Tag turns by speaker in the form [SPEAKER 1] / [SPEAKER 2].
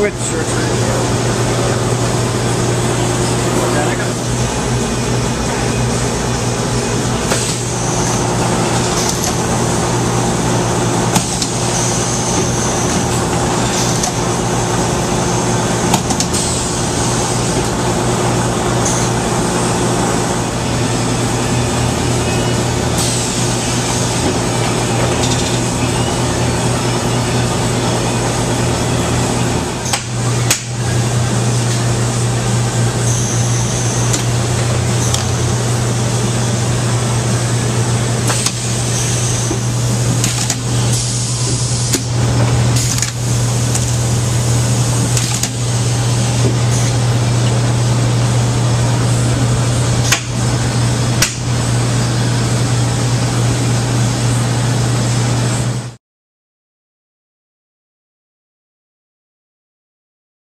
[SPEAKER 1] I'll get the shirts ready.